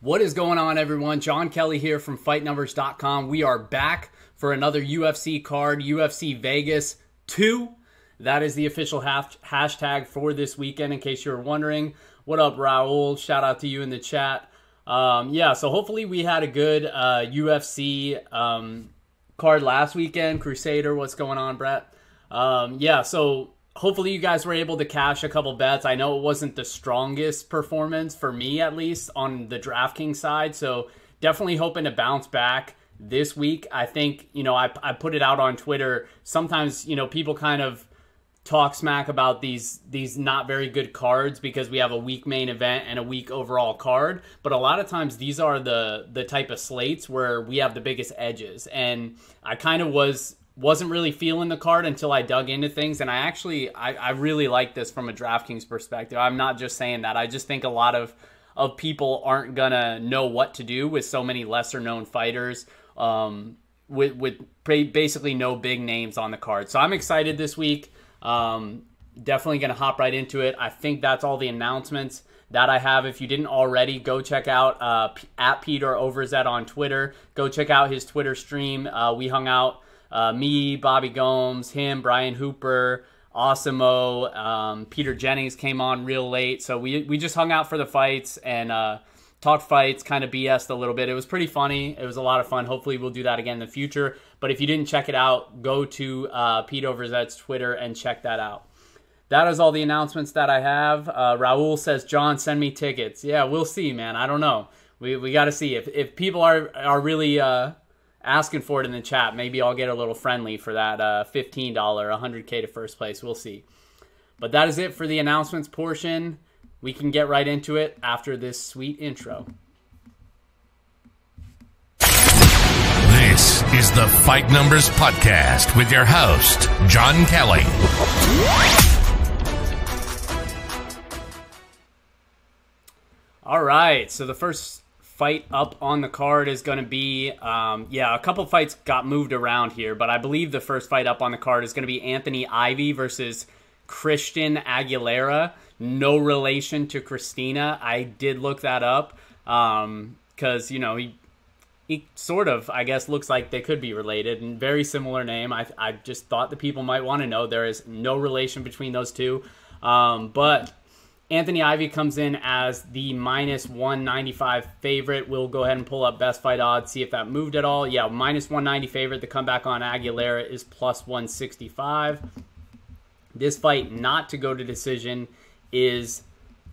What is going on, everyone? Jon Kelly here from FightNumbers.com. We are back for another UFC card, UFC Vegas 2. That is the official hashtag for this weekend, in case you were wondering. What up, Raul? Shout out to you in the chat. Um, yeah, so hopefully we had a good uh, UFC um, card last weekend. Crusader, what's going on, Brett? Um, yeah, so hopefully you guys were able to cash a couple bets. I know it wasn't the strongest performance for me, at least on the DraftKings side. So definitely hoping to bounce back this week. I think, you know, I, I put it out on Twitter. Sometimes, you know, people kind of talk smack about these these not very good cards because we have a weak main event and a weak overall card but a lot of times these are the the type of slates where we have the biggest edges and i kind of was wasn't really feeling the card until I dug into things, and I actually I, I really like this from a DraftKings perspective. I'm not just saying that. I just think a lot of of people aren't gonna know what to do with so many lesser known fighters. Um, with with basically no big names on the card. So I'm excited this week. Um, definitely gonna hop right into it. I think that's all the announcements that I have. If you didn't already, go check out uh, at Peter Overzet on Twitter. Go check out his Twitter stream. Uh, we hung out uh, me, Bobby Gomes, him, Brian Hooper, Osimo, um, Peter Jennings came on real late. So we, we just hung out for the fights and uh, talked fights, kind of BS'd a little bit. It was pretty funny. It was a lot of fun. Hopefully, we'll do that again in the future. But if you didn't check it out, go to uh, Pete Overzet's Twitter and check that out. That is all the announcements that I have. Uh, Raul says, Jon, send me tickets. Yeah, we'll see, man. I don't know. We, we got to see if, if people are are really uh, asking for it in the chat. Maybe I'll get a little friendly for that uh, $15, 100K to first place. We'll see. But that is it for the announcements portion. We can get right into it after this sweet intro. This is the Fight Numbers Podcast with your host, Jon Kelly. All right. So the first fight up on the card is going to be, um, yeah, a couple fights got moved around here, but I believe the first fight up on the card is going to be Anthony Ivy versus Christian Aguilera. No relation to Christina. I did look that up because, um, you know, he he sort of, I guess, looks like they could be related and very similar name. I, I just thought the people might want to know there is no relation between those two. Um, but Anthony Ivy comes in as the minus 195 favorite. We'll go ahead and pull up best fight odds, see if that moved at all. Yeah, minus 190 favorite. The comeback on Aguilera is plus 165. This fight not to go to decision is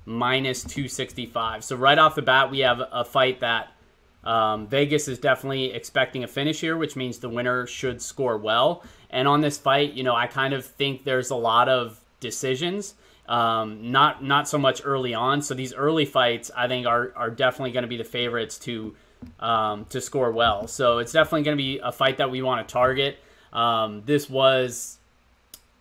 minus 265. So right off the bat, we have a fight that um, Vegas is definitely expecting a finish here, which means the winner should score well. And on this fight, you know, I kind of think there's a lot of decisions. Um, not not so much early on. So these early fights, I think, are are definitely going to be the favorites to um, to score well. So it's definitely going to be a fight that we want to target. Um, this was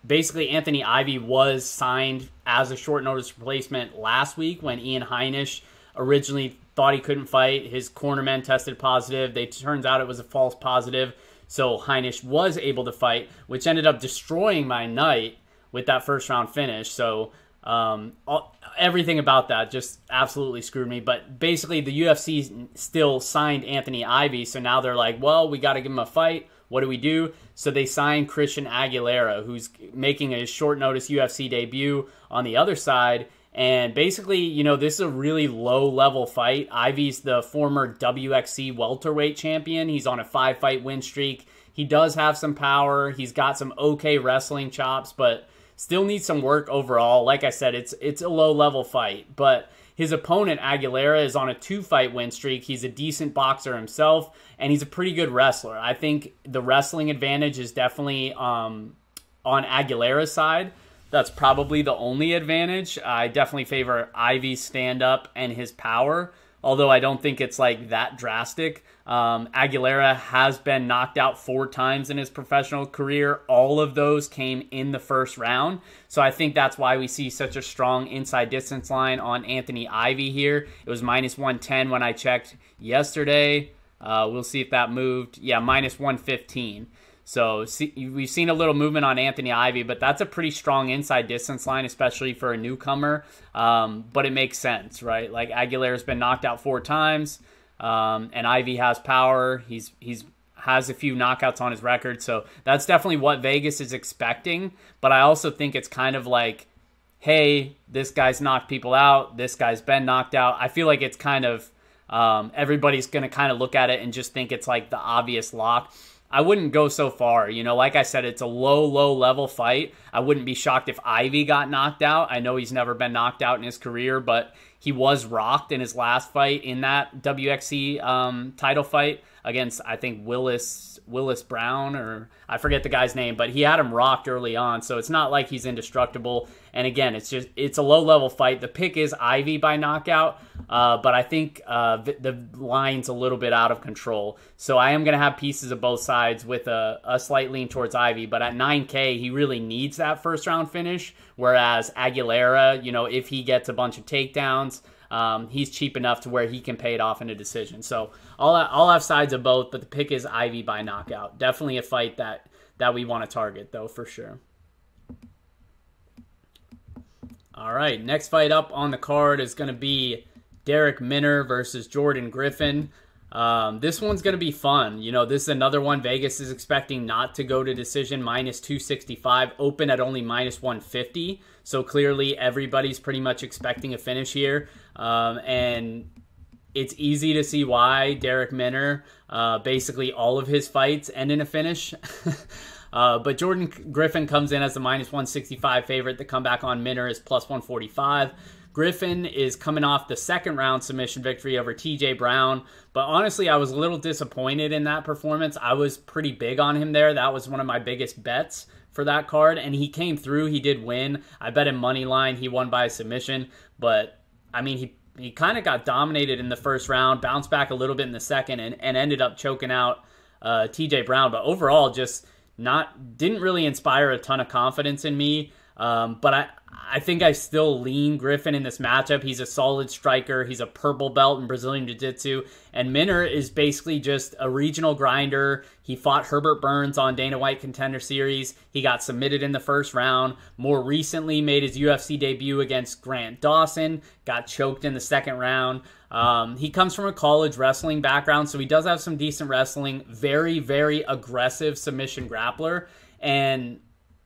basically Anthony Ivy was signed as a short notice replacement last week when Ian Heinisch originally thought he couldn't fight. His cornermen tested positive. They turns out it was a false positive. So Heinisch was able to fight, which ended up destroying my night with that first round finish. So um, all, everything about that just absolutely screwed me. But basically, the UFC still signed Anthony Ivy, so now they're like, well, we got to give him a fight. What do we do? So they signed Christian Aguilera, who's making a short notice UFC debut on the other side. And basically, you know, this is a really low level fight. Ivy's the former WXC welterweight champion. He's on a five fight win streak. He does have some power. He's got some okay wrestling chops, but Still needs some work overall. Like I said, it's it's a low level fight, but his opponent Aguilera is on a two fight win streak. He's a decent boxer himself, and he's a pretty good wrestler. I think the wrestling advantage is definitely um, on Aguilera's side. That's probably the only advantage. I definitely favor Ivy's stand up and his power although I don't think it's like that drastic. Um, Aguilera has been knocked out four times in his professional career. All of those came in the first round. So I think that's why we see such a strong inside distance line on Anthony Ivy here. It was minus 110 when I checked yesterday. Uh, we'll see if that moved. Yeah, minus 115. So see, we've seen a little movement on Anthony Ivy, but that's a pretty strong inside distance line, especially for a newcomer. Um, but it makes sense, right? Like Aguilera's been knocked out four times, um, and Ivy has power. He's he's has a few knockouts on his record, so that's definitely what Vegas is expecting. But I also think it's kind of like, hey, this guy's knocked people out. This guy's been knocked out. I feel like it's kind of um, everybody's going to kind of look at it and just think it's like the obvious lock. I wouldn't go so far. You know, like I said, it's a low, low level fight. I wouldn't be shocked if Ivy got knocked out. I know he's never been knocked out in his career, but he was rocked in his last fight in that WXC um, title fight against, I think, Willis Willis Brown or I forget the guy's name, but he had him rocked early on. So it's not like he's indestructible. And again, it's just it's a low level fight. The pick is Ivy by knockout, uh, but I think uh, the, line's a little bit out of control. So I am going to have pieces of both sides with a, a slight lean towards Ivy. But at 9K, he really needs that first round finish. Whereas Aguilera, you know, if he gets a bunch of takedowns. Um, he's cheap enough to where he can pay it off in a decision. So I'll, I'll have sides of both, but the pick is Ivy by knockout. Definitely a fight that that we want to target though for sure. All right, next fight up on the card is going to be Darrick Minner versus Jordan Griffin. Um, this one's going to be fun. You know, this is another one Vegas is expecting not to go to decision minus 265, open at only minus 150. So clearly, everybody's pretty much expecting a finish here. Um, and it's easy to see why Darrick Minner, uh, basically all of his fights end in a finish. uh, but Jordan Griffin comes in as the minus 165 favorite. The comeback on Minner is plus 145. Griffin is coming off the second round submission victory over TJ Brown. But honestly, I was a little disappointed in that performance. I was pretty big on him there. That was one of my biggest bets for that card. And he came through. He did win. I bet him money line. He won by submission. But I mean, he he kind of got dominated in the first round, bounced back a little bit in the second, and, and ended up choking out uh, TJ Brown. But overall, just not didn't really inspire a ton of confidence in me. Um, but I, I think I still lean Griffin in this matchup. He's a solid striker. He's a purple belt in Brazilian Jiu Jitsu. And Minner is basically just a regional grinder. He fought Herbert Burns on Dana White Contender Series. He got submitted in the first round. More recently, made his UFC debut against Grant Dawson. Got choked in the second round. Um, he comes from a college wrestling background, so he does have some decent wrestling. Very, very aggressive submission grappler. And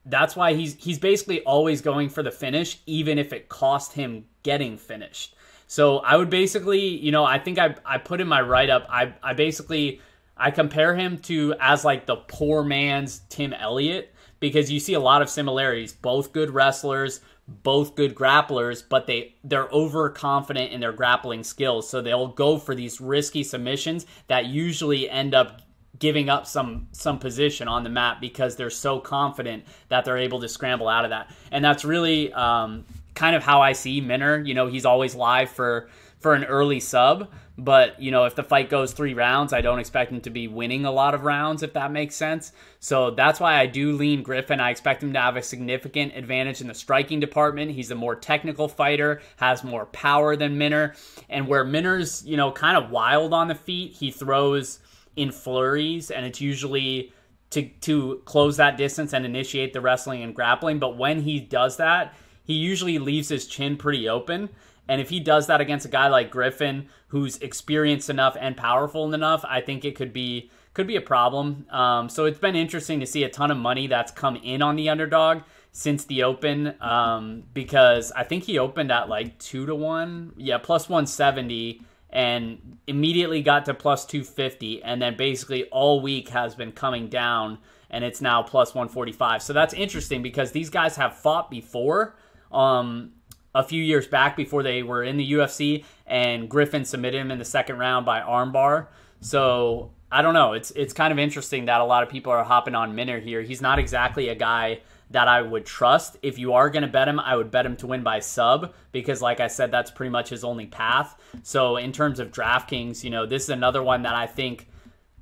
that's why he's he's basically always going for the finish, even if it cost him getting finished. So I would basically, you know, I think I I put in my write up. I I basically I compare him to as like the poor man's Tim Elliott because you see a lot of similarities. Both good wrestlers, both good grapplers, but they they're overconfident in their grappling skills, so they'll go for these risky submissions that usually end up giving up some some position on the map because they're so confident that they're able to scramble out of that. And that's really um, kind of how I see Minner. You know, he's always live for for an early sub, but you know, if the fight goes three rounds, I don't expect him to be winning a lot of rounds, if that makes sense. So that's why I do lean Griffin. I expect him to have a significant advantage in the striking department. He's a more technical fighter, has more power than Minner, and where Minner's you know kind of wild on the feet, he throws in flurries, and it's usually to to close that distance and initiate the wrestling and grappling. But when he does that, he usually leaves his chin pretty open. And if he does that against a guy like Griffin, who's experienced enough and powerful enough, I think it could be could be a problem. Um, so it's been interesting to see a ton of money that's come in on the underdog since the open um, because I think he opened at like two to one, yeah, plus one seventy and immediately got to plus 250 and then basically all week has been coming down and it's now plus 145 so that's interesting because these guys have fought before um, a few years back before they were in the ufc and griffin submitted him in the second round by armbar. So i don't know. It's it's kind of interesting that a lot of people are hopping on minner here. He's not exactly a guy that I would trust. If you are going to bet him, I would bet him to win by sub because, like I said, that's pretty much his only path. So, in terms of DraftKings, you know, this is another one that I think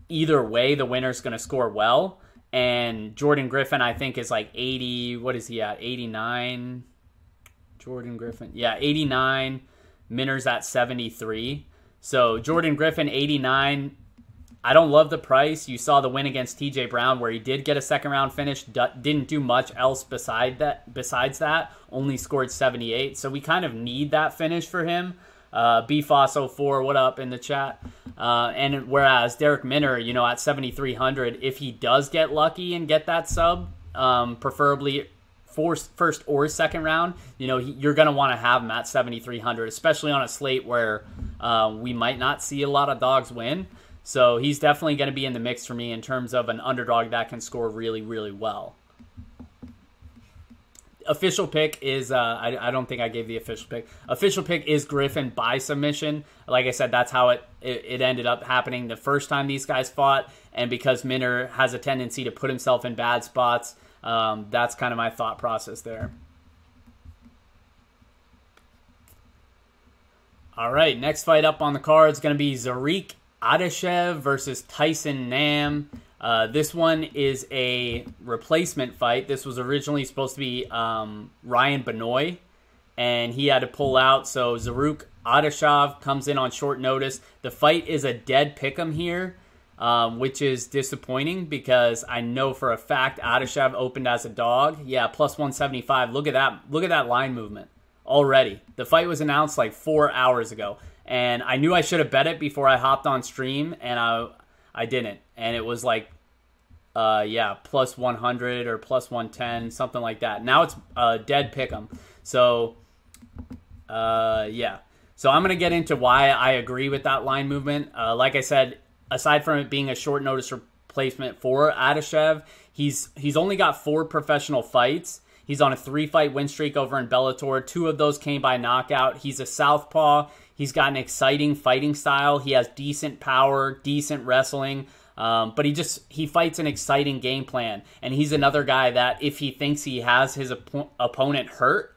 either way the winner's going to score well. And Jordan Griffin, I think, is like 80. What is he at? 89. Jordan Griffin. Yeah, 89. Minner's at 73. So, Jordan Griffin, 89. I don't love the price. You saw the win against TJ Brown where he did get a second round finish, didn't do much else beside that besides that, only scored 78. So we kind of need that finish for him. Uh, BFOS04, what up in the chat? Uh, and whereas Darrick Minner, you know, at 7,300, if he does get lucky and get that sub, um, preferably first or second round, you know, you're going to want to have him at 7,300, especially on a slate where uh, we might not see a lot of dogs win. So he's definitely going to be in the mix for me in terms of an underdog that can score really, really well. Official pick is, uh, I, I don't think I gave the official pick. Official pick is Griffin by submission. Like I said, that's how it, it, it ended up happening the first time these guys fought. And because Minner has a tendency to put himself in bad spots, um, that's kind of my thought process there. All right, next fight up on the card is going to be Zarrukh Adashev versus Tyson Nam. Uh, this one is a replacement fight. This was originally supposed to be um, Ryan Benoit, and he had to pull out. So Zarrukh Adashev comes in on short notice. The fight is a dead pick'em here, um, which is disappointing because I know for a fact Adashev opened as a dog. Yeah, plus 175. Look at that. Look at that line movement already. The fight was announced like four hours ago and I knew I should have bet it before I hopped on stream, and I I didn't, and it was like, uh, yeah, plus one hundred or plus one ten, something like that. Now it's uh, dead pick'em. So, uh, yeah. So I'm gonna get into why I agree with that line movement. Uh, like I said, aside from it being a short notice replacement for Adashev, he's he's only got four professional fights. He's on a three fight win streak over in Bellator. Two of those came by knockout. He's a southpaw. He's got an exciting fighting style. He has decent power, decent wrestling. Um, but he just he fights an exciting game plan, and he's another guy that if he thinks he has his op- opponent hurt,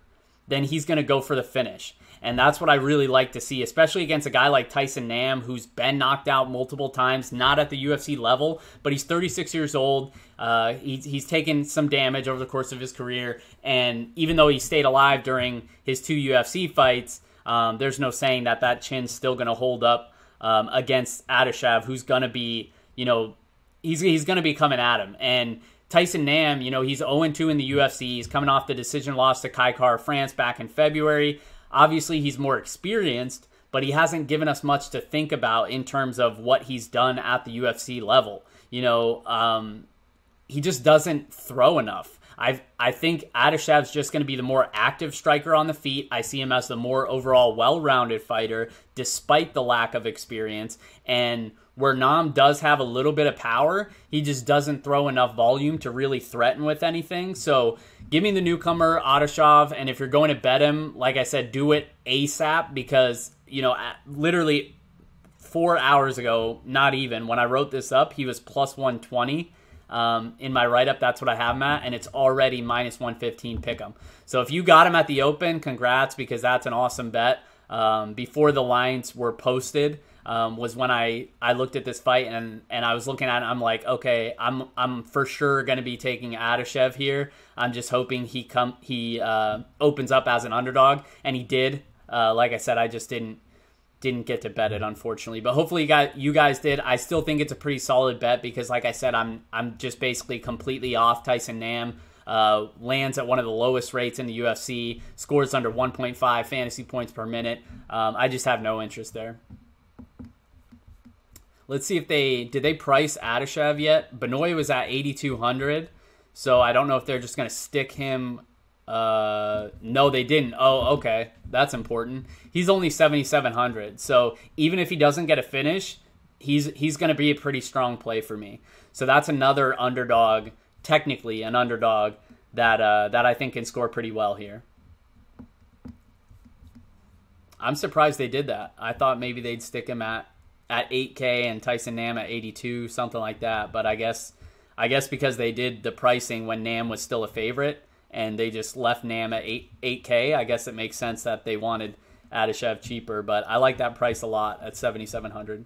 then he's going to go for the finish. And that's what I really like to see, especially against a guy like Tyson Nam, who's been knocked out multiple times, not at the UFC level, but he's 36 years old. Uh, he's, he's taken some damage over the course of his career. And even though he stayed alive during his two UFC fights, um, there's no saying that that chin's still going to hold up um, against Adashev, who's going to be, you know, he's he's going to be coming at him. And Tyson Nam, you know, he's 0 2 in the UFC. He's coming off the decision loss to Kai Kara-France back in February. Obviously, he's more experienced, but he hasn't given us much to think about in terms of what he's done at the UFC level. You know, um, he just doesn't throw enough. I I think Adashev's just going to be the more active striker on the feet. I see him as the more overall well-rounded fighter, despite the lack of experience. And where Nam does have a little bit of power, he just doesn't throw enough volume to really threaten with anything. So give me the newcomer Adashev, and if you're going to bet him, like I said, do it ASAP because you know literally four hours ago, not even when I wrote this up, he was plus 120 um, in my write up, that's what I have him at, and it's already minus 115 pick him. So if you got him at the open, congrats because that's an awesome bet. Um, before the lines were posted, um, was when I, I looked at this fight and, and I was looking at it. I'm like, okay, I'm I'm for sure going to be taking Adashev here. I'm just hoping he come he uh, opens up as an underdog, and he did. Uh, like I said, I just didn't didn't get to bet it unfortunately. But hopefully you guys you guys did. I still think it's a pretty solid bet because like i said i'm i'm just basically completely off tyson nam uh, lands at one of the lowest rates in the ufc scores under 1.5 fantasy points per minute. Um, i just have no interest there. Let's see if they did they price adashev yet? Benoit was at 8200 so i don't know if they're just going to stick him uh, no, they didn't. Oh, okay, that's important. He's only seventy seven hundred, so even if he doesn't get a finish, he's he's going to be a pretty strong play for me. So that's another underdog, technically an underdog that uh, that I think can score pretty well here. I'm surprised they did that. I thought maybe they'd stick him at at 8K and Tyson Nam at 82, something like that. But I guess I guess because they did the pricing when Nam was still a favorite, and they just left Nam at 8 8K. I guess it makes sense that they wanted Adashev cheaper, but I like that price a lot at 7700.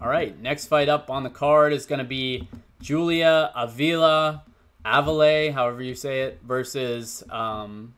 All right, next fight up on the card is going to be Julia Avila, Avile, however you say it, versus um,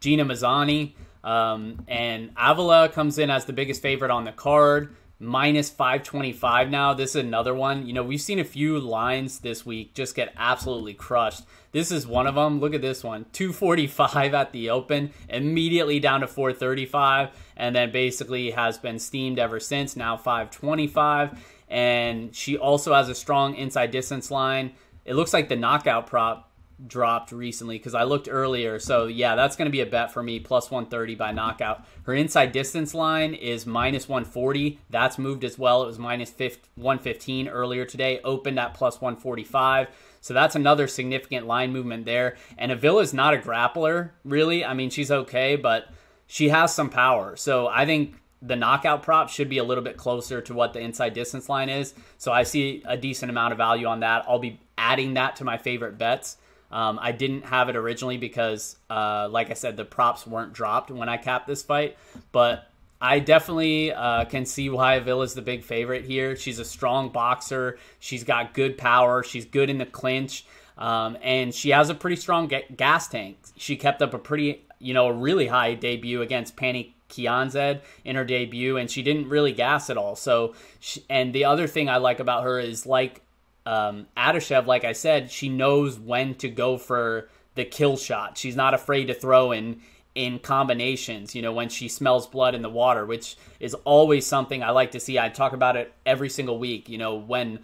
Gina Mazany. Um, and Avila comes in as the biggest favorite on the card minus 525 now. This is another one. You know, we've seen a few lines this week just get absolutely crushed. This is one of them. Look at this one 245 at the open, immediately down to 435, and then basically has been steamed ever since. Now 525. And she also has a strong inside distance line. It looks like the knockout prop dropped recently because I looked earlier. So yeah, that's going to be a bet for me, plus 130 by knockout. Her inside distance line is minus 140. That's moved as well. It was minus 115 earlier today, opened at plus 145. So that's another significant line movement there. And Avila is not a grappler, really. I mean, she's okay, but she has some power. So I think the knockout prop should be a little bit closer to what the inside distance line is. So I see a decent amount of value on that. I'll be adding that to my favorite bets. Um, I didn't have it originally because, uh, like I said, the props weren't dropped when I capped this fight. But I definitely uh, can see why Avila's the big favorite here. She's a strong boxer. She's got good power. She's good in the clinch. Um, and she has a pretty strong ga- gas tank. She kept up a pretty, you know, a really high debut against Pannie Kianzad in her debut, and she didn't really gas at all. So, she, and the other thing I like about her is like um, like I said, she knows when to go for the kill shot. She's not afraid to throw in in combinations, you know, when she smells blood in the water, which is always something I like to see. I talk about it every single week, you know, when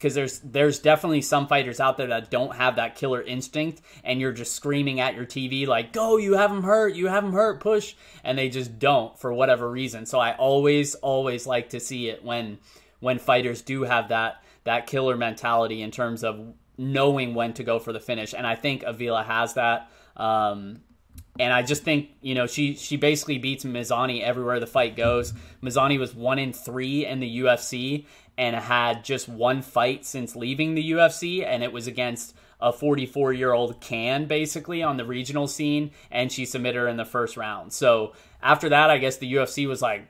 because there's there's definitely some fighters out there that don't have that killer instinct and you're just screaming at your TV like go you have him hurt you have him hurt push and they just don't for whatever reason so I always always like to see it when when fighters do have that that killer mentality in terms of knowing when to go for the finish. And I think Avila has that. Um, and I just think you know she she basically beats Mazany everywhere the fight goes. Mazany was one in three in the UFC and had just one fight since leaving the UFC, and it was against a 44 year old can basically on the regional scene, and she submitted her in the first round. So after that, I guess the UFC was like,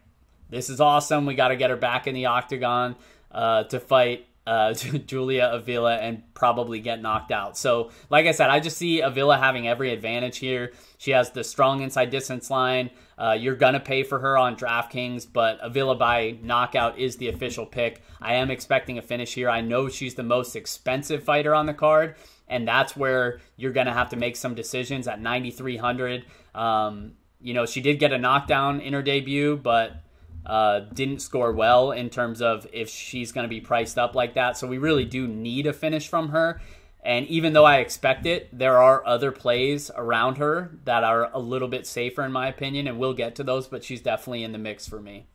"This is awesome. We got to get her back in the octagon uh, to fight." Uh, Julia Avila and probably get knocked out. So, like I said, I just see Avila having every advantage here. She has the strong inside distance line. Uh, you're going to pay for her on DraftKings, but Avila by knockout is the official pick. I am expecting a finish here. I know she's the most expensive fighter on the card, and that's where you're going to have to make some decisions at 9,300. Um, you know, she did get a knockdown in her debut, but uh, didn't score well in terms of if she's going to be priced up like that. So we really do need a finish from her. And even though I expect it, there are other plays around her that are a little bit safer, in my opinion, and we'll get to those, but she's definitely in the mix for me.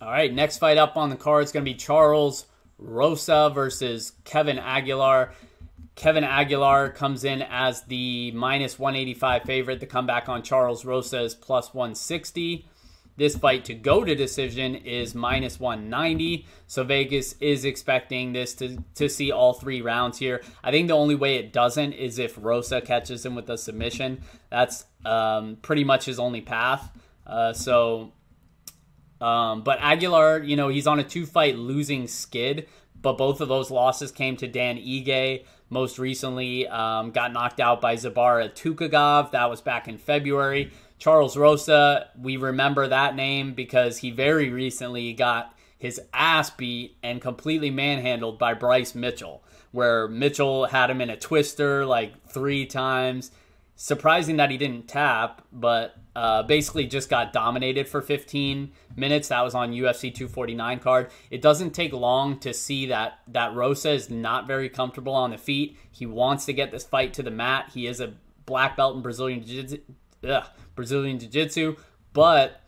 All right, next fight up on the card is going to be Charles Rosa versus Kevin Aguilar. Kevin Aguilar comes in as the minus 185 favorite. The comeback on Charles Rosa is plus 160. This fight to go to decision is minus 190. So Vegas is expecting this to, to see all three rounds here. I think the only way it doesn't is if Rosa catches him with a submission. That's um, pretty much his only path. Uh, so, um, but Aguilar, you know, he's on a two fight losing skid, but both of those losses came to Dan Ige most recently um, got knocked out by Zubaira Tukhugov. That was back in February. Charles Rosa, we remember that name because he very recently got his ass beat and completely manhandled by Bryce Mitchell, where Mitchell had him in a twister like three times. Surprising that he didn't tap, but uh, basically just got dominated for 15 minutes. That was on UFC 249 card. It doesn't take long to see that that Rosa is not very comfortable on the feet. He wants to get this fight to the mat. He is a black belt in Brazilian jiu-jitsu, ugh, Brazilian jiu-jitsu, but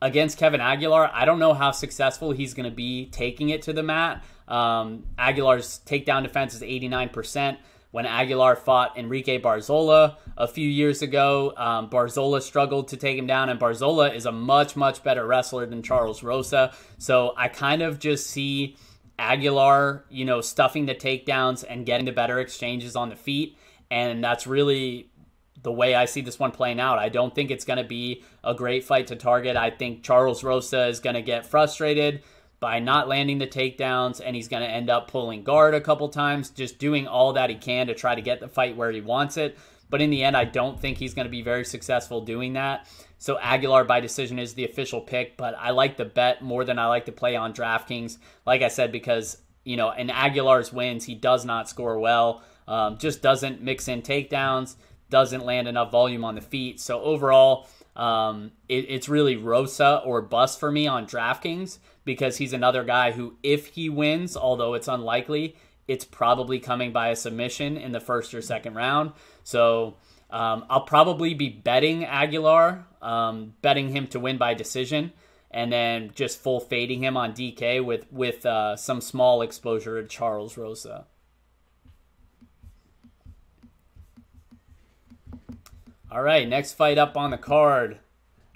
against Kevin Aguilar, I don't know how successful he's going to be taking it to the mat. Um, Aguilar's takedown defense is 89% when Aguilar fought Enrique Barzola a few years ago. Um, Barzola struggled to take him down, and Barzola is a much, much better wrestler than Charles Rosa. So I kind of just see Aguilar, you know, stuffing the takedowns and getting the better exchanges on the feet. And that's really the way I see this one playing out. I don't think it's going to be a great fight to target. I think Charles Rosa is going to get frustrated by not landing the takedowns, and he's going to end up pulling guard a couple times, just doing all that he can to try to get the fight where he wants it. But in the end, I don't think he's going to be very successful doing that. So Aguilar by decision is the official pick, but I like the bet more than I like to play on DraftKings. Like I said, because you know, in Aguilar's wins, he does not score well, um, just doesn't mix in takedowns, doesn't land enough volume on the feet. So overall, um, it, it's really Rosa or bust for me on DraftKings because he's another guy who, if he wins, although it's unlikely, it's probably coming by a submission in the first or second round. So um, I'll probably be betting Aguilar, um, betting him to win by decision, and then just full fading him on DK with with uh, some small exposure to Charles Rosa. All right, next fight up on the card.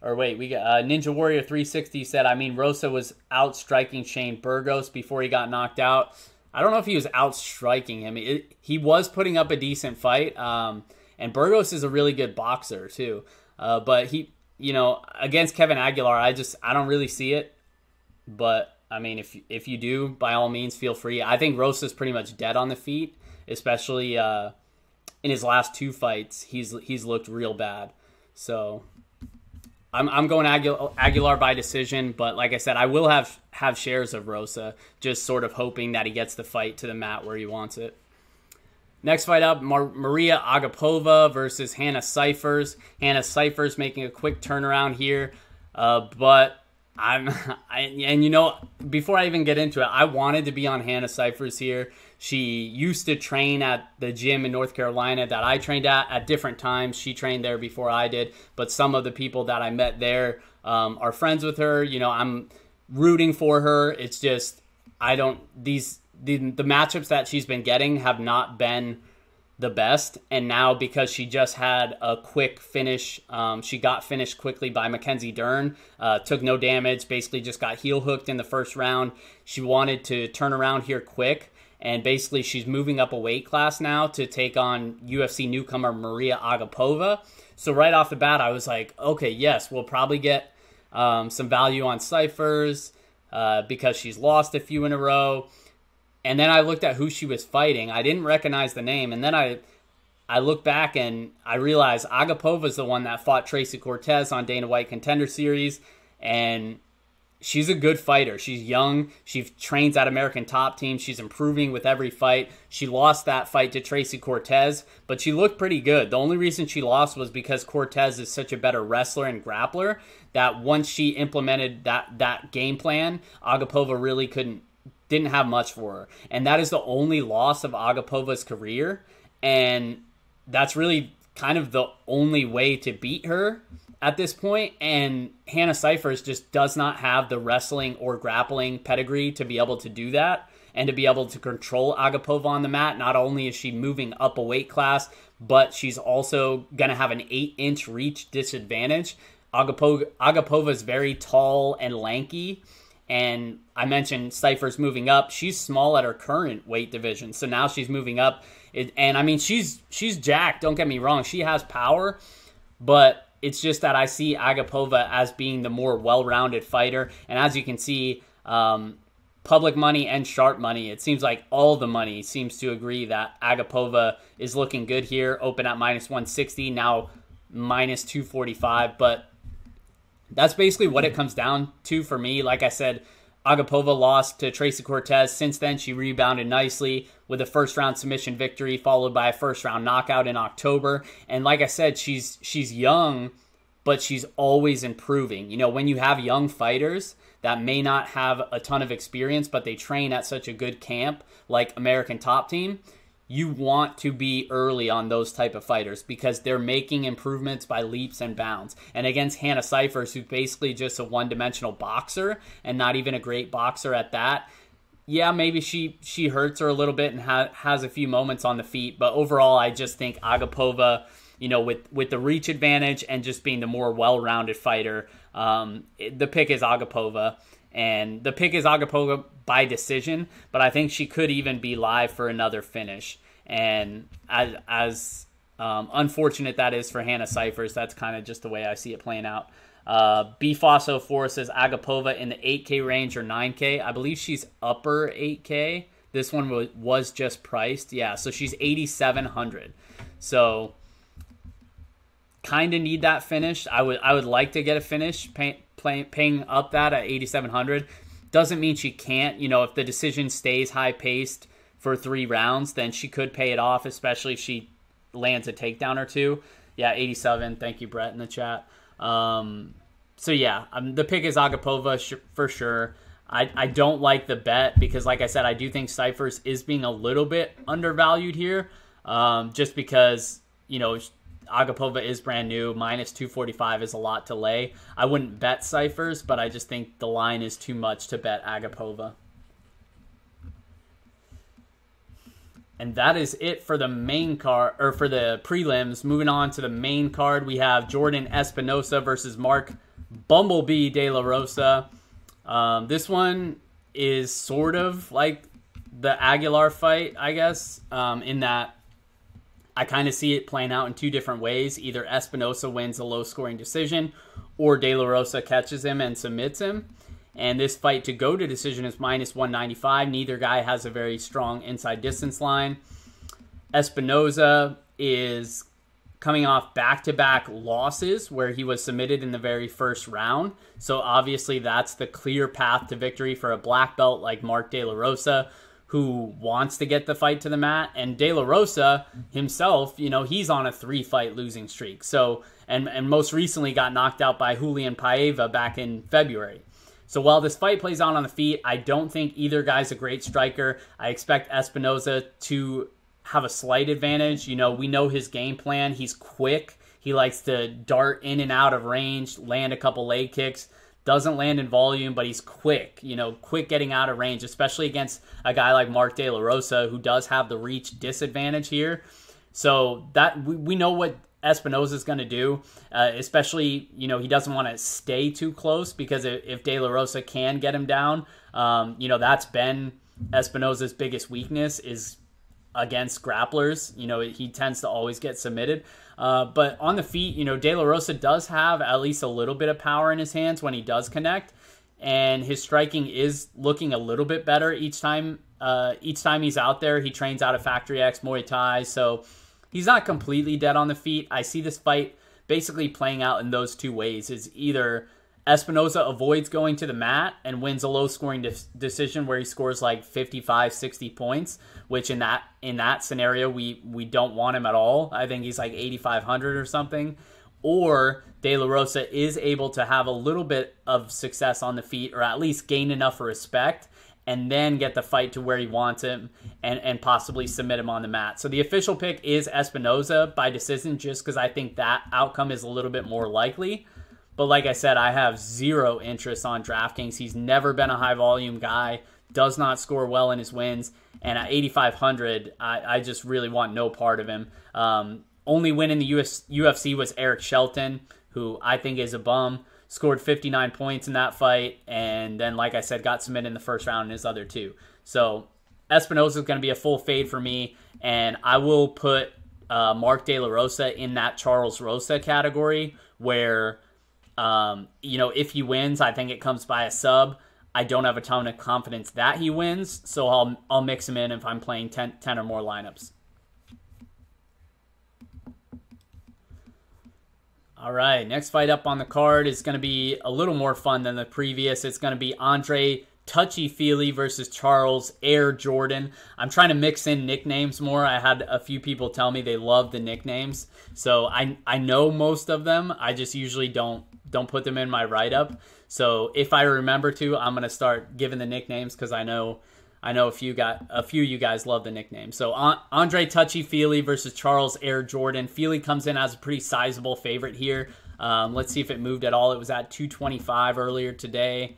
Or wait, we got uh, Ninja Warrior 360 said, I mean, Rosa was out striking Shane Burgos before he got knocked out. I don't know if he was out striking him. It, he was putting up a decent fight. Um, and Burgos is a really good boxer too. Uh, but he, you know, against Kevin Aguilar, I just I don't really see it. But I mean, if if you do, by all means, feel free. I think Rosa's pretty much dead on the feet, especially uh, in his last two fights. He's he's looked real bad. So I'm I'm going Aguilar, Aguilar by decision, but like I said, I will have have shares of Rosa, just sort of hoping that he gets the fight to the mat where he wants it. Next fight up, Mar- Maria Agapova versus Hannah Cifers. Hannah Cifers making a quick turnaround here, uh, but I'm, I, and you know, before I even get into it, I wanted to be on Hannah Cifers here. She used to train at the gym in North Carolina that I trained at at different times. She trained there before I did, but some of the people that I met there um, are friends with her. You know, I'm rooting for her. It's just I don't these the the matchups that she's been getting have not been the best. And now because she just had a quick finish, um, she got finished quickly by Mackenzie Dern, uh, took no damage, basically just got heel hooked in the first round. She wanted to turn around here quick. And basically, she's moving up a weight class now to take on UFC newcomer Maria Agapova. So, right off the bat, I was like, okay, yes, we'll probably get um, some value on Cifers uh, because she's lost a few in a row. And then I looked at who she was fighting. I didn't recognize the name. And then I I look back and I realized Agapova is the one that fought Tracy Cortez on Dana White Contender Series. And she's a good fighter. She's young. She trains at American Top Team. She's improving with every fight. She lost that fight to Tracy Cortez, but she looked pretty good. The only reason she lost was because Cortez is such a better wrestler and grappler that once she implemented that that game plan, Agapova really couldn't didn't have much for her. And that is the only loss of Agapova's career. And that's really kind of the only way to beat her at this point. And Hannah Cifers just does not have the wrestling or grappling pedigree to be able to do that and to be able to control Agapova on the mat. Not only is she moving up a weight class, but she's also going to have an eight inch reach disadvantage. Agapova is very tall and lanky and I mentioned Cifers' moving up. She's small at her current weight division, so now she's moving up. It, and I mean, she's she's jacked. Don't get me wrong; she has power, but it's just that I see Agapova as being the more well-rounded fighter. And as you can see, um, public money and sharp money, it seems like all the money seems to agree that Agapova is looking good here. Open at minus 160, now minus 245, but that's basically what it hmm. comes down to for me. Like I said, Agapova lost to Tracy Cortez. Since then, she rebounded nicely with a first round submission victory, followed by a first round knockout in October. And like I said, she's she's young, but she's always improving. You know, when you have young fighters that may not have a ton of experience, but they train at such a good camp like American Top Team, you want to be early on those type of fighters because they're making improvements by leaps and bounds. And against Hannah Cifers, who's basically just a one-dimensional boxer and not even a great boxer at that, yeah, maybe she she hurts her a little bit and ha- has a few moments on the feet, but overall, I just think Agapova, you know, with with the reach advantage and just being the more well-rounded fighter, um, the pick is Agapova and the pick is Agapova by decision, but I think she could even be live for another finish. And as, as um, unfortunate that is for Hannah Cifers, that's kind of just the way I see it playing out. Uh, BFOS04 says Agapova in the 8K range or 9K. I believe she's upper 8K. This one was, was just priced. Yeah, so she's 8,700. So kind of need that finish. I would I would like to get a finish pay, pay, paying up that at 8700. Doesn't mean she can't. You know, if the decision stays high paced for three rounds, then she could pay it off, especially if she lands a takedown or two. Yeah, 87. Thank you, Brett, in the chat. Um, so yeah, um, the pick is Agapova sh- for sure. I, I don't like the bet because, like I said, I do think Cifers is being a little bit undervalued here, um, just because you know Agapova is brand new. Minus 245 is a lot to lay. I wouldn't bet Cifers, but I just think the line is too much to bet Agapova. And that is it for the main card or for the prelims. Moving on to the main card, we have Jordan Espinosa versus Mark Bumblebee De La Rosa. Um, this one is sort of like the Aguilar fight, I guess, um, in that I kind of see it playing out in two different ways. Either Espinosa wins a low scoring decision, or De La Rosa catches him and submits him. And this fight to go to decision is minus 195. Neither guy has a very strong inside distance line. Espinosa is coming off back to back losses where he was submitted in the very first round. So obviously, that's the clear path to victory for a black belt like Mark De La Rosa, who wants to get the fight to the mat. And De La Rosa himself, you know, he's on a three fight losing streak. So, and, and most recently got knocked out by Raulian Paiva back in February. So while this fight plays out on the feet, I don't think either guy's a great striker. I expect Espinosa to have a slight advantage. You know, we know his game plan. He's quick. He likes to dart in and out of range, land a couple leg kicks doesn't land in volume, but he's quick, you know, quick getting out of range, especially against a guy like Mark De La Rosa, who does have the reach disadvantage here. So that we, we know what Espinosa is going to do, uh, especially, you know, he doesn't want to stay too close because if, if De La Rosa can get him down, um, you know, that's been Espinosa's biggest weakness is against grapplers. You know, he tends to always get submitted. Uh, but on the feet, you know, De La Rosa does have at least a little bit of power in his hands when he does connect, and his striking is looking a little bit better each time. Uh, each time he's out there, he trains out of Factory X Muay Thai, so he's not completely dead on the feet. I see this fight basically playing out in those two ways: is either Espinosa avoids going to the mat and wins a low scoring de- decision where he scores like 55 60 points which in that in that scenario we we don't want him at all i think he's like 8500 or something or De La Rosa is able to have a little bit of success on the feet or at least gain enough respect and then get the fight to where he wants him and, and possibly submit him on the mat. So the official pick is Espinosa by decision just because I think that outcome is a little bit more likely. But like I said, I have zero interest on DraftKings. He's never been a high volume guy, does not score well in his wins. And at 8,500, I, I just really want no part of him. Um, only win in the US, UFC was Eric Shelton, who I think is a bum. Scored 59 points in that fight. And then, like I said, got submitted in the first round in his other two. So Espinosa is going to be a full fade for me. And I will put uh, Mark De La Rosa in that Charles Rosa category where um, you know, if he wins, I think it comes by a sub. I don't have a ton of confidence that he wins, so I'll I'll mix him in if I'm playing 10, 10 or more lineups. All right, next fight up on the card is going to be a little more fun than the previous. It's going to be Andre Touchy Fili versus Charles Air Jourdain. I'm trying to mix in nicknames more. I had a few people tell me they love the nicknames, so I I know most of them. I just usually don't don't put them in my write up. So if I remember to, I'm gonna start giving the nicknames because I know I know a few got a few you guys love the nickname. So Andre Touchy Fili versus Charles Air Jourdain. Fili comes in as a pretty sizable favorite here. Um, let's see if it moved at all. It was at 225 earlier today.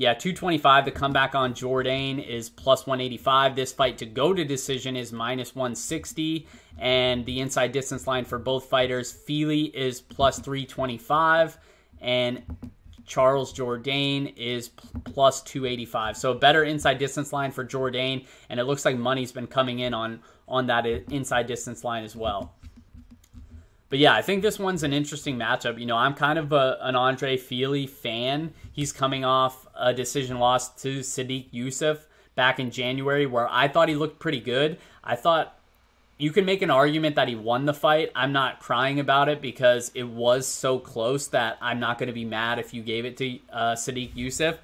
Yeah, 225. The comeback on Jourdain is plus 185. This fight to go to decision is minus 160. And the inside distance line for both fighters, Fili is plus 325. And Charles Jourdain is plus 285. So a better inside distance line for Jourdain. And it looks like money's been coming in on, on that uh, inside distance line as well. But yeah, I think this one's an interesting matchup. You know, I'm kind of a, an Andre Fili fan. He's coming off a decision loss to Sodiq Yusuff back in January, where I thought he looked pretty good. I thought you can make an argument that he won the fight. I'm not crying about it because it was so close that I'm not going to be mad if you gave it to uh, Sodiq Yusuff.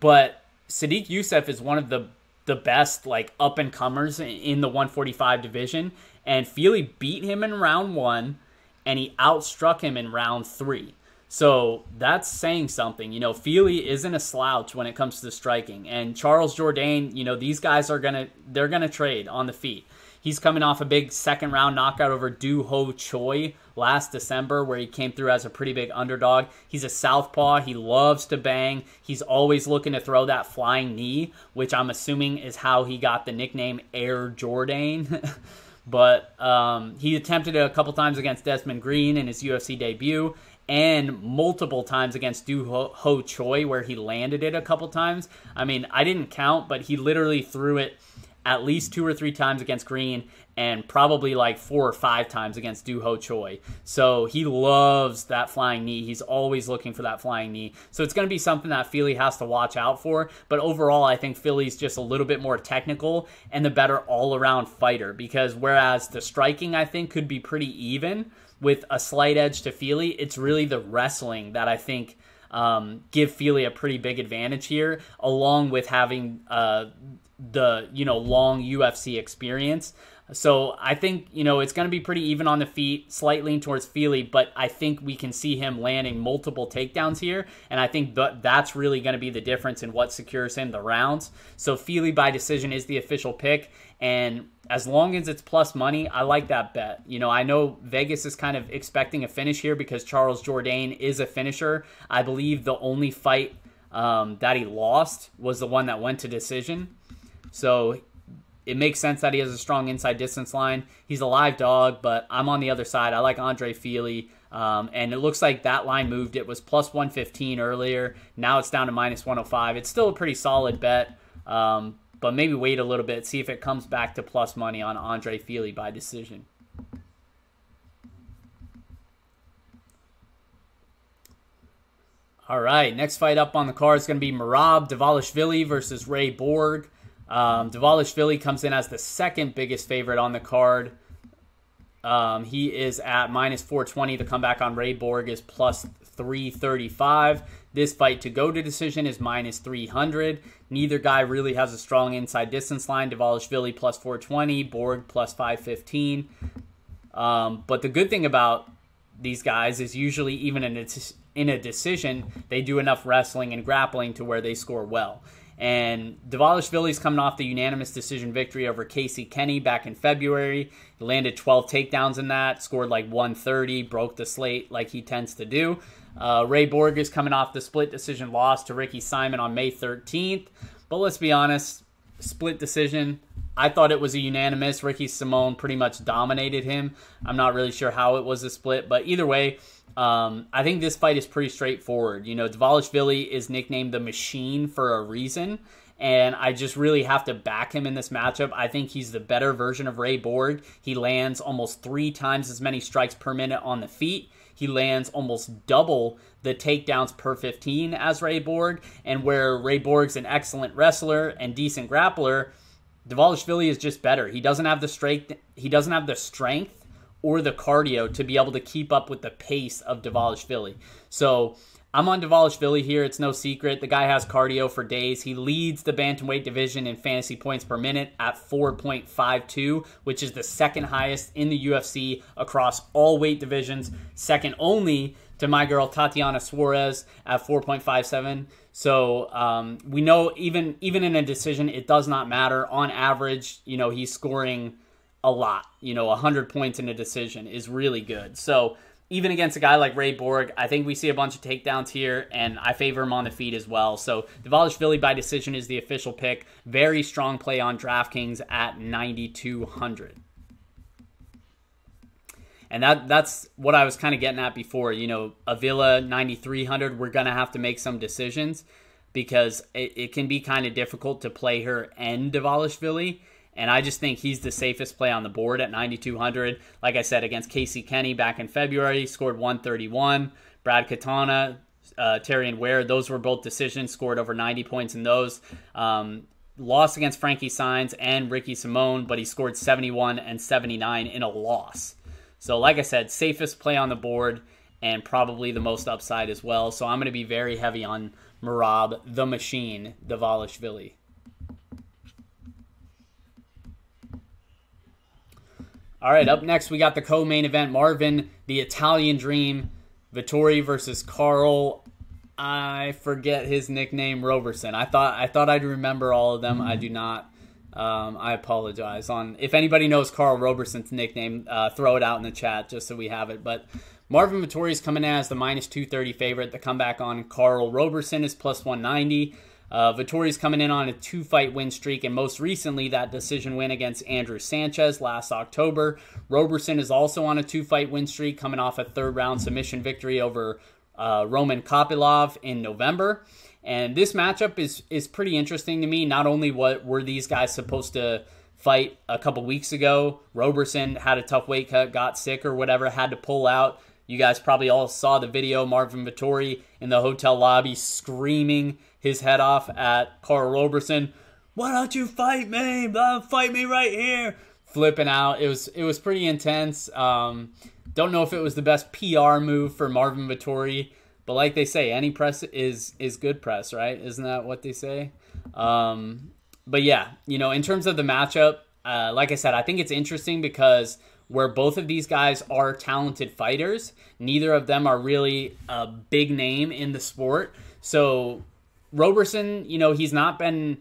But Sodiq Yusuff is one of the the best like up and comers in the 145 division, and Fili beat him in round one and he outstruck him in round three. So that's saying something. You know, Fili isn't a slouch when it comes to striking. And Charles Jourdain, you know, these guys are gonna they're gonna trade on the feet. He's coming off a big second round knockout over Doo Ho Choi last December, where he came through as a pretty big underdog. He's a southpaw. He loves to bang. He's always looking to throw that flying knee, which I'm assuming is how he got the nickname Air Jourdain. But um, he attempted it a couple times against Desmond Green in his UFC debut, and multiple times against Doo Ho, Ho Choi, where he landed it a couple times. I mean, I didn't count, but he literally threw it at least two or three times against Green and probably like four or five times against Doo Ho Choi. So he loves that flying knee. He's always looking for that flying knee. So it's going to be something that Fili has to watch out for. But overall, I think Fili's just a little bit more technical and the better all around fighter because whereas the striking, I think, could be pretty even with a slight edge to Fili, it's really the wrestling that I think. Um, give Fili a pretty big advantage here, along with having uh, the you know long UFC experience. So I think, you know, it's going to be pretty even on the feet, slight lean towards Fili, but I think we can see him landing multiple takedowns here. And I think th- that's really going to be the difference in what secures him the rounds. So Fili by decision is the official pick. And as long as it's plus money, I like that bet. You know, I know Vegas is kind of expecting a finish here because Charles Jourdain is a finisher. I believe the only fight um, that he lost was the one that went to decision. So it makes sense that he has a strong inside distance line. He's a live dog, but I'm on the other side. I like Andre Fili. Um, and it looks like that line moved. It was plus 115 earlier. Now it's down to minus 105. It's still a pretty solid bet, um, but maybe wait a little bit, see if it comes back to plus money on Andre Fili by decision. All right, next fight up on the card is going to be Merab Dvalishvili versus Ray Borg. Um, Dvalishvili comes in as the second biggest favorite on the card. Um, he is at minus 420. The comeback on Ray Borg is plus 335. This fight to go to decision is minus 300. Neither guy really has a strong inside distance line. Dvalishvili plus 420, Borg plus 515. Um, but the good thing about these guys is usually even in a, in a decision, they do enough wrestling and grappling to where they score well. And Dvalishvili's coming off the unanimous decision victory over Casey Kenney back in February. He landed 12 takedowns in that, scored like 130, broke the slate like he tends to do. Uh, Ray Borg is coming off the split decision loss to Ricky Simon on May 13th. But let's be honest, split decision. I thought it was a unanimous. Ricky Simon pretty much dominated him. I'm not really sure how it was a split, but either way, um, I think this fight is pretty straightforward. You know, Dvalishvili is nicknamed the Machine for a reason, and I just really have to back him in this matchup. I think he's the better version of Ray Borg. He lands almost three times as many strikes per minute on the feet. He lands almost double the takedowns per 15 as Ray Borg, and where Ray Borg's an excellent wrestler and decent grappler, Dvalishvili is just better. He doesn't have the strength. He doesn't have the strength or the cardio to be able to keep up with the pace of Dvalishvili. So I'm on Dvalishvili here. It's no secret. The guy has cardio for days. He leads the bantamweight division in fantasy points per minute at 4.52, which is the second highest in the UFC across all weight divisions, second only to my girl Tatiana Suarez at 4.57. So um, we know even even in a decision, it does not matter. On average, you know he's scoring a lot. You know, 100 points in a decision is really good. So even against a guy like Ray Borg, I think we see a bunch of takedowns here, and I favor him on the feet as well. So Dvalishvili by decision is the official pick. Very strong play on DraftKings at 9,200. And that that's what I was kind of getting at before. You know, Avila 9,300, we're going to have to make some decisions because it, it can be kind of difficult to play her and Dvalishvili And I just think he's the safest play on the board at 9,200. Like I said, against Casey Kenney back in February, scored 131. Brad Katona, uh, and Ware, those were both decisions, scored over 90 points in those. Um, lost against Frankie Saenz and Ricky Simone, but he scored 71 and 79 in a loss. So, like I said, safest play on the board and probably the most upside as well. So, I'm going to be very heavy on Merab, the machine, Dvalishvili. All right, up next we got the co-main event: Marvin, the Italian Dream, Vettori versus Karl. I forget his nickname, Roberson. I thought I thought I'd remember all of them. I do not. Um, I apologize. On if anybody knows Karl Roberson's nickname, uh, throw it out in the chat just so we have it. But Marvin Vettori is coming in as the minus two thirty favorite. The comeback on Karl Roberson is plus one ninety. Uh, Vettori's coming in on a two fight win streak, and most recently, that decision win against Andrew Sanchez last October. Roberson is also on a two fight win streak, coming off a third round submission victory over uh, Roman Kopylov in November. And this matchup is is pretty interesting to me. Not only what were these guys supposed to fight a couple weeks ago, Roberson had a tough weight cut, got sick or whatever, had to pull out. You guys probably all saw the video. Marvin Vettori in the hotel lobby screaming his head off at Karl Roberson. Why don't you fight me? Fight me right here. Flipping out. It was it was pretty intense. Um, don't know if it was the best PR move for Marvin Vettori, but like they say, any press is is good press, right? Isn't that what they say? Um, but yeah, you know, in terms of the matchup, uh, like I said, I think it's interesting because where both of these guys are talented fighters, neither of them are really a big name in the sport. So Roberson, you know, he's not been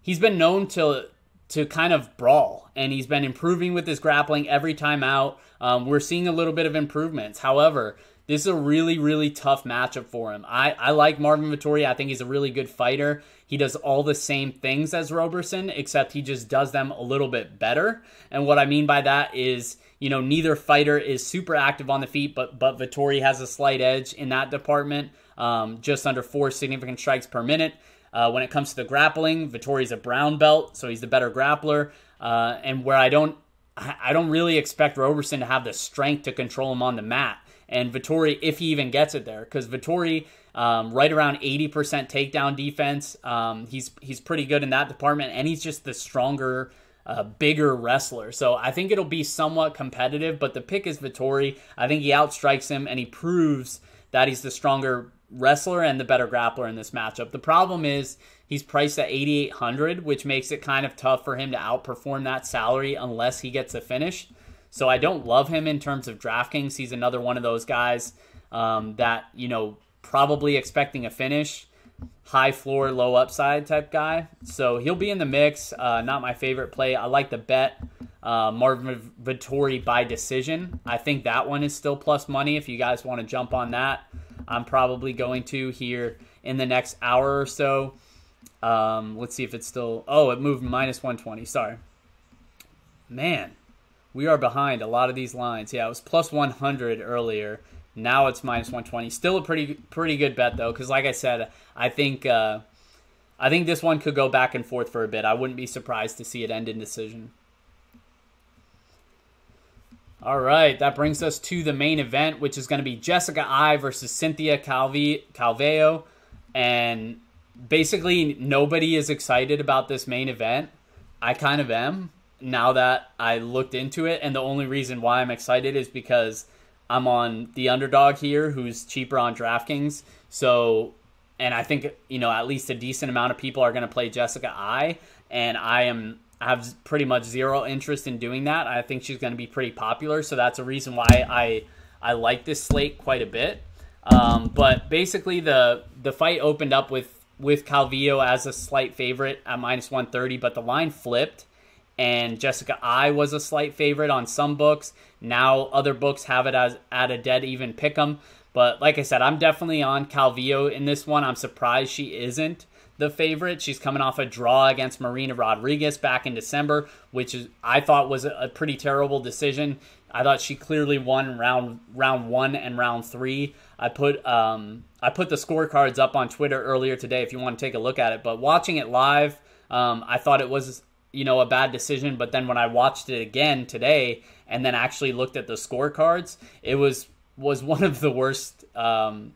he's been known to to kind of brawl, and he's been improving with his grappling every time out. Um, we're seeing a little bit of improvements. However, this is a really, really tough matchup for him. I, I like Marvin Vettori. I think he's a really good fighter. He does all the same things as Roberson, except he just does them a little bit better. And what I mean by that is, you know, neither fighter is super active on the feet, but but Vettori has a slight edge in that department um, just under four significant strikes per minute. Uh, when it comes to the grappling, Vettori's a brown belt, so he's the better grappler. Uh, and where I don't, I don't really expect Roberson to have the strength to control him on the mat. And Vettori, if he even gets it there, because Vettori, um, right around 80% takedown defense, um, he's he's pretty good in that department, and he's just the stronger, uh, bigger wrestler. So I think it'll be somewhat competitive. But the pick is Vettori. I think he outstrikes him, and he proves that he's the stronger wrestler and the better grappler in this matchup. The problem is he's priced at 8800, which makes it kind of tough for him to outperform that salary unless he gets a finish. So I don't love him in terms of DraftKings. He's another one of those guys um, that, you know, probably expecting a finish, high floor, low upside type guy. So he'll be in the mix. Uh, not my favorite play. I like the bet. Uh, Marvin Vettori by decision. I think that one is still plus money if you guys want to jump on that. I'm probably going to here in the next hour or so. Um, let's see if it's still. Oh, it moved minus 120. Sorry. Man, we are behind a lot of these lines. Yeah, it was plus 100 earlier. Now it's minus 120. Still a pretty pretty good bet though, because like I said, I think uh, I think this one could go back and forth for a bit. I wouldn't be surprised to see it end in decision. All right, that brings us to the main event, which is going to be Jessica Eye versus Cynthia Calvi- Calvillo. And basically, nobody is excited about this main event. I kind of am now that I looked into it. And the only reason why I'm excited is because I'm on the underdog here, who's cheaper on DraftKings. So, and I think, you know, at least a decent amount of people are going to play Jessica Eye, And I am have pretty much zero interest in doing that. I think she's going to be pretty popular, so that's a reason why I I like this slate quite a bit. Um, but basically, the the fight opened up with with Calvillo as a slight favorite at minus one thirty, but the line flipped, and Jessica Eye was a slight favorite on some books. Now other books have it as at a dead even pick 'em. But like I said, I'm definitely on Calvillo in this one. I'm surprised she isn't the favorite. She's coming off a draw against Marina Rodriguez back in December, which is I thought was a pretty terrible decision. I thought she clearly won round round one and round three. I put um, I put the scorecards up on Twitter earlier today if you want to take a look at it. But watching it live, um, I thought it was you know, a bad decision. But then when I watched it again today and then actually looked at the scorecards, it was was one of the worst um,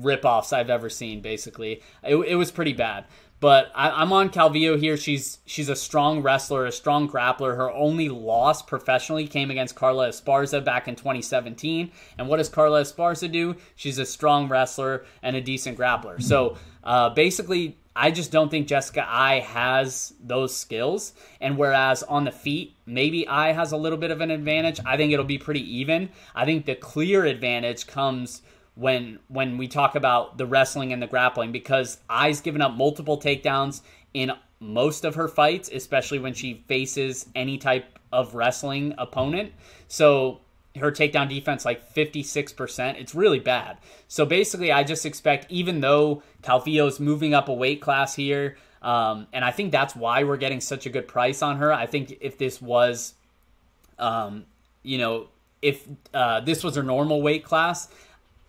ripoffs I've ever seen. Basically, it, it was pretty bad. But I, am on Calvillo here. She's she's a strong wrestler, a strong grappler. Her only loss professionally came against Carla Esparza back in 2017. And what does Carla Esparza do? She's a strong wrestler and a decent grappler. So uh, basically, I just don't think Jessica Eye has those skills. And whereas on the feet, maybe Eye has a little bit of an advantage, I think it'll be pretty even. I think the clear advantage comes when when we talk about the wrestling and the grappling because Eye's given up multiple takedowns in most of her fights, especially when she faces any type of wrestling opponent. So her takedown defense like 56%. It's really bad. So basically, I just expect, even though Calvillo's moving up a weight class here, um, and I think that's why we're getting such a good price on her. I think if this was, um, you know, if uh, this was her normal weight class,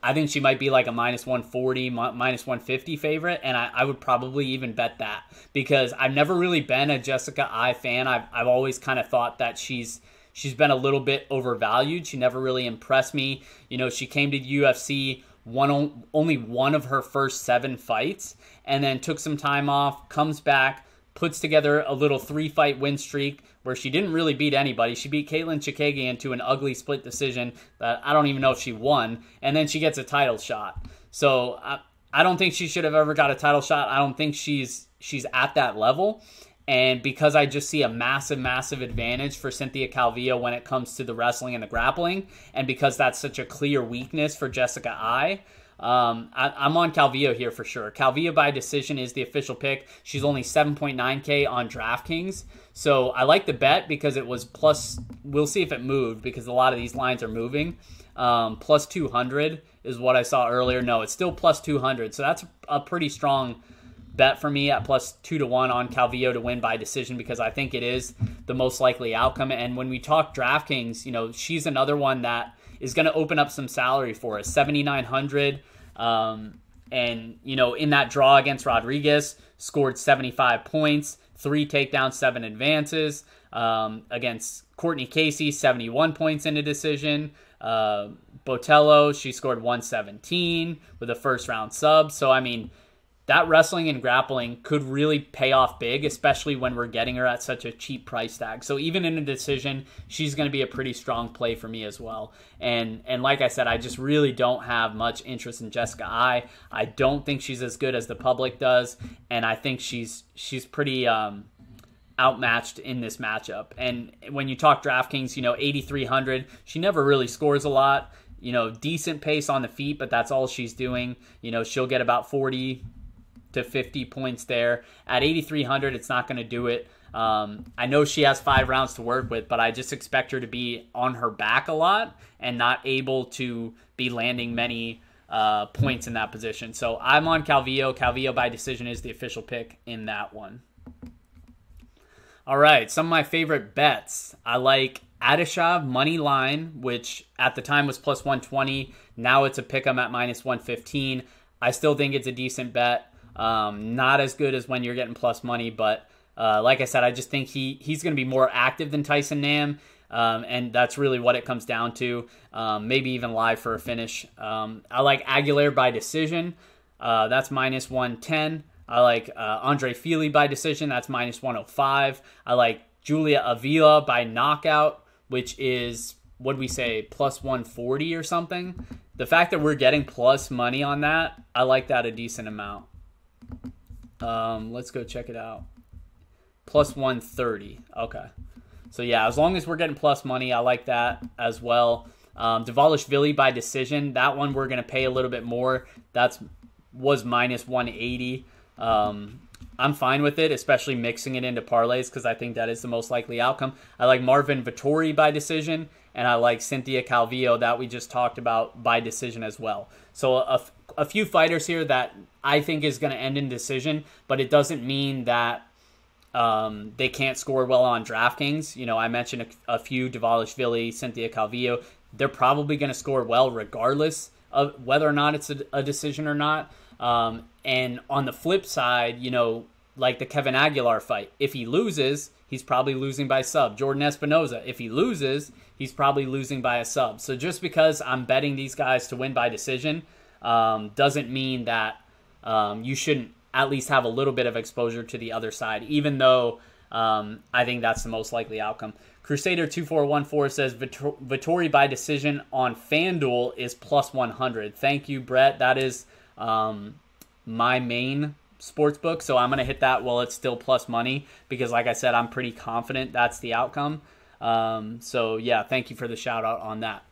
I think she might be like a minus 140, minus 150 favorite, and I, I, would probably even bet that because I've never really been a Jessica Eye fan. I've, I've always kind of thought that she's she's been a little bit overvalued. She never really impressed me. You know, she came to UFC one only one of her first seven fights, and then took some time off, comes back, puts together a little three fight win streak where she didn't really beat anybody. She beat Katlyn Chookagian to an ugly split decision that I don't even know if she won, and then she gets a title shot. So I, I don't think she should have ever got a title shot. I don't think she's she's at that level. And because I just see a massive, massive advantage for Cynthia Calvillo when it comes to the wrestling and the grappling, and because that's such a clear weakness for Jessica Eye, um, I, am on Calvillo here for sure. Calvillo by decision is the official pick. She's only 7.9K on DraftKings. So I like the bet because it was plus, we'll see if it moved because a lot of these lines are moving. Um, plus 200 is what I saw earlier. No, it's still plus 200. So that's a pretty strong bet for me at plus two to one on Calvillo to win by decision because I think it is the most likely outcome. And when we talk DraftKings, you know, she's another one that is going to open up some salary for us. 7,900. Um, and, you know, in that draw against Rodriguez, scored 75 points, three takedowns, seven advances. Um, against Courtney Casey, 71 points in a decision. Uh, Botelho, she scored 117 with a first round sub. So, I mean, that wrestling and grappling could really pay off big, especially when we're getting her at such a cheap price tag. So even in a decision, she's going to be a pretty strong play for me as well. And and like I said, I just really don't have much interest in Jessica Eye. I don't think she's as good as the public does, and I think she's she's pretty um, outmatched in this matchup. And when you talk DraftKings, you know, 8300, she never really scores a lot. You know, decent pace on the feet, but that's all she's doing. You know, she'll get about 40 to 50 points there. At 8,300, it's not going to do it. Um, I know she has five rounds to work with, but I just expect her to be on her back a lot and not able to be landing many uh, points in that position. So I'm on Calvillo. Calvillo by decision is the official pick in that one. All right, some of my favorite bets. I like Adesha money line, which at the time was plus 120. Now it's a pick 'em at minus 115. I still think it's a decent bet. Um, not as good as when you're getting plus money, but uh, like I said, I just think he he's going to be more active than Tyson Nam. Um, and that's really what it comes down to. Um, maybe even live for a finish. Um, I like Aguilera by decision. Uh, that's minus 110. I like uh, Andre Fili by decision. That's minus 105. I like Julia Avila by knockout, which is, what we say, plus 140 or something. The fact that we're getting plus money on that, I like that a decent amount. Um, let's go check it out. Plus 130. Okay. So yeah, as long as we're getting plus money, I like that as well. Um, Dvalishvili by decision. That one we're gonna pay a little bit more. That's was minus 180. Um, I'm fine with it, especially mixing it into parlays because I think that is the most likely outcome. I like Marvin Vettori by decision, and I like Cynthia Calvillo that we just talked about by decision as well. So a, a few fighters here that I think is going to end in decision, but it doesn't mean that um, they can't score well on DraftKings. You know, I mentioned a, a few Dvalishvili, Cynthia Calvillo. They're probably going to score well regardless of whether or not it's a, a decision or not. Um, and on the flip side, you know, like the Kevin Aguilar fight. If he loses, he's probably losing by sub. Jordan Espinosa, if he loses, he's probably losing by a sub. So just because I'm betting these guys to win by decision um, doesn't mean that um, you shouldn't at least have a little bit of exposure to the other side, even though um, I think that's the most likely outcome. Crusader2414 says Vettori by decision on FanDuel is plus 100. Thank you, Brett. That is um, my main sports book, so I'm going to hit that while it's still plus money because, like I said, I'm pretty confident that's the outcome. Um, so, yeah, thank you for the shout out on that.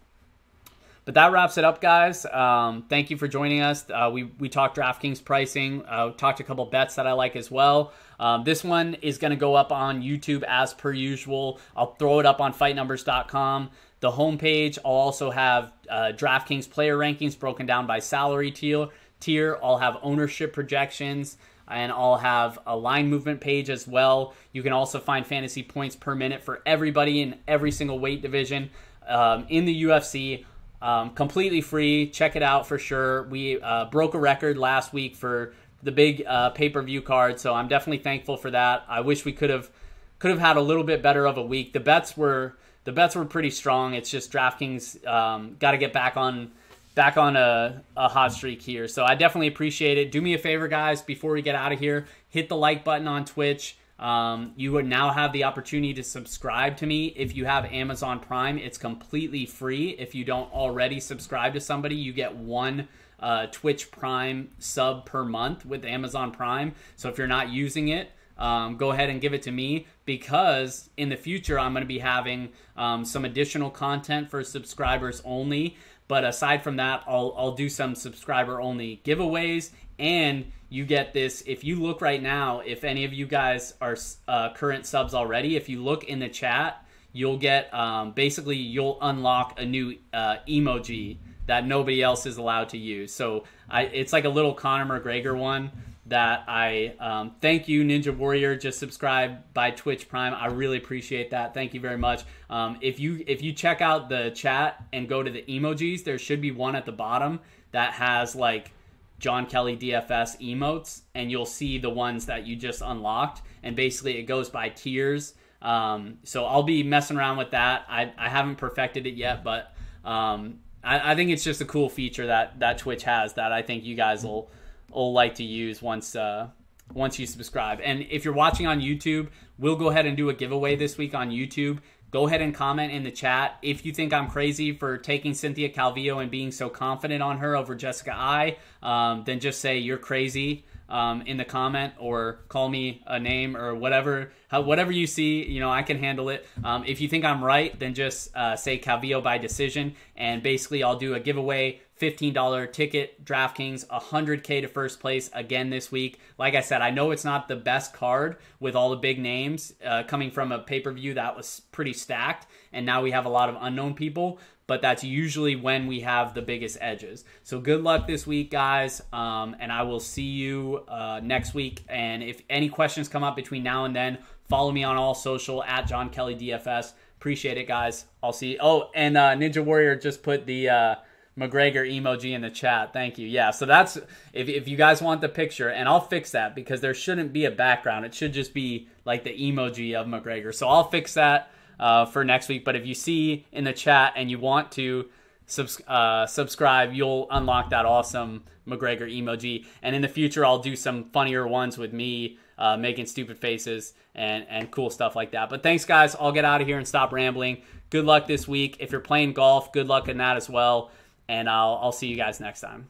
But that wraps it up, guys. Um, thank you for joining us. Uh, we we talked DraftKings pricing. Uh, talked a couple bets that I like as well. Um, this one is going to go up on YouTube as per usual. I'll throw it up on FightNumbers.com. The homepage. I'll also have uh, DraftKings player rankings broken down by salary tier. Tier. I'll have ownership projections and I'll have a line movement page as well. You can also find fantasy points per minute for everybody in every single weight division um, in the UFC. Um, completely free. Check it out for sure. We uh, broke a record last week for the big uh, pay per view card, so I'm definitely thankful for that. I wish we could have could have had a little bit better of a week. The bets were the bets were pretty strong. It's just DraftKings um, got to get back on back on a, a hot streak here. So I definitely appreciate it. Do me a favor, guys, before we get out of here, hit the like button on Twitch. Um, you would now have the opportunity to subscribe to me if you have Amazon Prime. It's completely free. If you don't already subscribe to somebody, you get one uh, Twitch Prime sub per month with Amazon Prime. So if you're not using it, um, go ahead and give it to me because in the future I'm going to be having um, some additional content for subscribers only. But aside from that, I'll, I'll do some subscriber only giveaways and you get this if you look right now if any of you guys are uh, current subs already if you look in the chat you'll get um, basically you'll unlock a new uh, emoji that nobody else is allowed to use. So I, it's like a little conor mcgregor one that i um, thank you ninja warrior. Just subscribe by twitch prime. I really appreciate that. Thank you very much. Um, if you if you check out the chat and go to the emojis there should be one at the bottom that has like Jon Kelly DFS emotes, and you'll see the ones that you just unlocked. And basically, it goes by tiers. Um, so I'll be messing around with that. I, I haven't perfected it yet, but um, I, I, think it's just a cool feature that that Twitch has that I think you guys will will like to use once uh, once you subscribe. And if you're watching on YouTube, we'll go ahead and do a giveaway this week on YouTube go ahead and comment in the chat if you think I'm crazy for taking Cynthia Calvillo and being so confident on her over Jessica Eye. Um, then just say you're crazy um, in the comment or call me a name or whatever. How, whatever you see, you know, I can handle it. Um, if you think I'm right, then just uh, say Calvillo by decision, and basically I'll do a giveaway $15 ticket, DraftKings, 100K to first place again this week. Like I said, I know it's not the best card with all the big names uh, coming from a pay per view that was pretty stacked, and now we have a lot of unknown people, but that's usually when we have the biggest edges. So good luck this week, guys, um, and I will see you uh, next week. And if any questions come up between now and then, follow me on all social at Jon Kelly DFS. Appreciate it, guys. I'll see. You. Oh, and uh, Ninja Warrior just put the. McGregor emoji in the chat. Thank you. Yeah, so that's if, if you guys want the picture, and I'll fix that because there shouldn't be a background. It should just be like the emoji of McGregor. So I'll fix that uh, for next week. But if you see in the chat and you want to subs- uh, subscribe, you'll unlock that awesome McGregor emoji. And in the future, I'll do some funnier ones with me uh, making stupid faces and, and cool stuff like that. But thanks, guys. I'll get out of here and stop rambling. Good luck this week. If you're playing golf, good luck in that as well and I'll I'll see you guys next time.